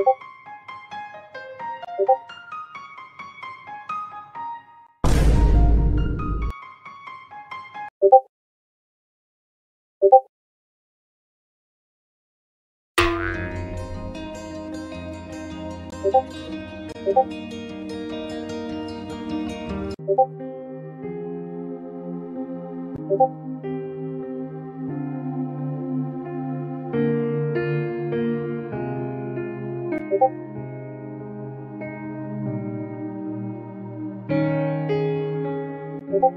고고 고고 you